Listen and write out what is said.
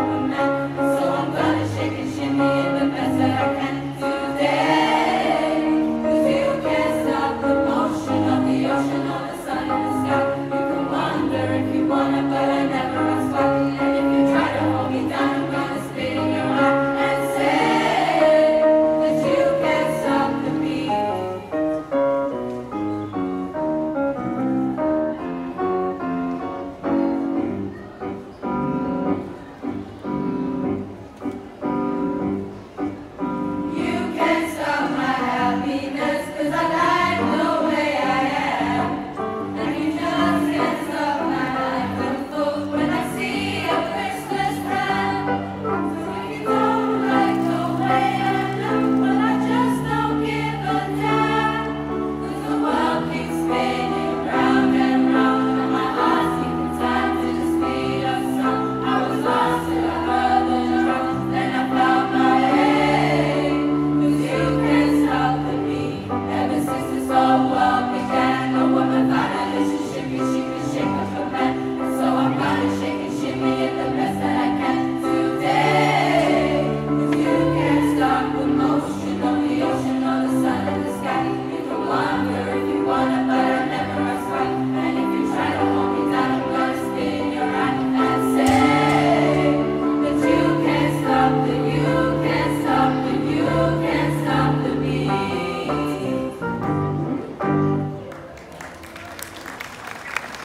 Amen.